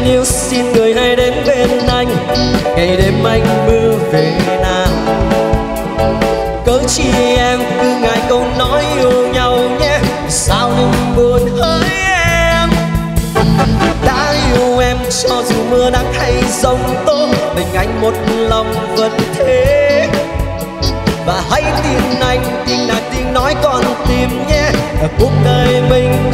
anh yêu xin người hãy đến bên anh. Ngày đêm anh mưa về nam cớ chi em cứ ngại câu nói yêu nhau nhé? Sao đừng buồn hỡi em? Đã yêu em cho dù mưa nắng hay giông tố, mình anh một lòng vẫn thế. Và hãy tin anh, tin là tiếng nói còn tìm nhé. Cuộc đời mình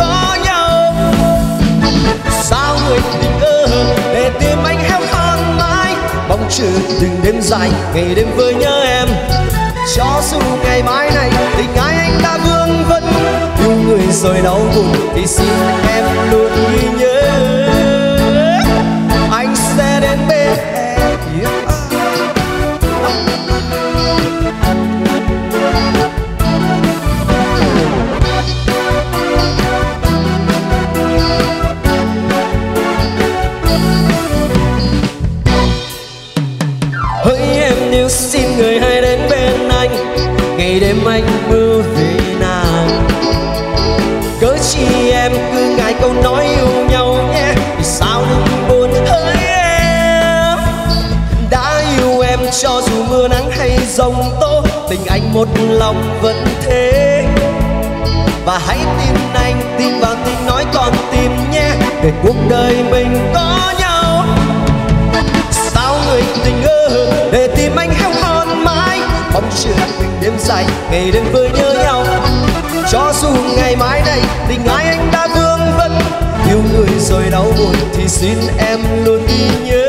đêm dài ngày đêm với nhớ em. Cho dù ngày mai này, tình ai anh đã vương vấn. Yêu người rồi đau buồn thì xin em luôn yêu hỡi em nếu xin người hãy đến bên anh, ngày đêm anh mưa về nàng. Cớ chi em cứ ngại câu nói yêu nhau nhé, vì sao đừng buồn, hỡi em. Đã yêu em cho dù mưa nắng hay giông tố, tình anh một lòng vẫn thế. Và hãy tin anh, tin vào tiếng nói còn tìm nhé, để cuộc đời mình có nhau. Để tìm anh héo hon mãi. Mong chờ từng đêm dài, ngày đêm với nhớ nhau. Cho dù ngày mai này, tình ai anh đã vương vấn yêu người rồi đau buồn thì xin em luôn nhớ.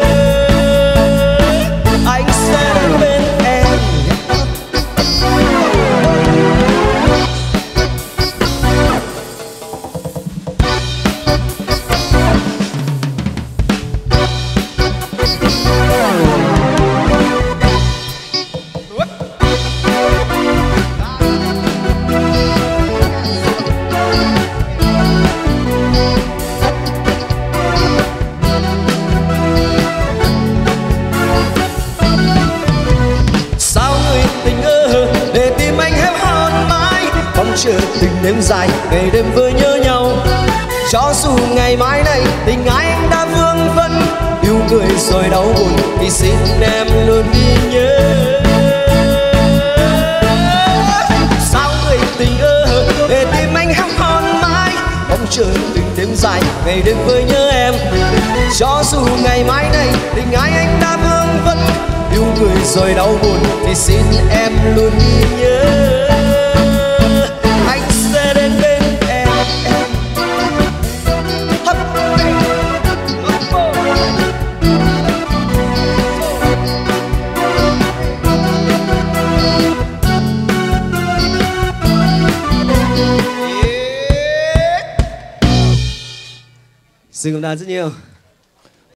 Chờ tình đêm dài, ngày đêm với nhớ nhau. Cho dù ngày mai này tình ai anh đã vương vấn, yêu người rồi đau buồn thì xin em luôn đi nhớ. Sao người tình ơ để tim anh hăm hòn mãi mong chờ tình đêm dài, ngày đêm với nhớ em. Cho dù ngày mai này tình ai anh đã vương vấn, yêu người rồi đau buồn thì xin em luôn đi nhớ. Xin cảm ơn rất nhiều.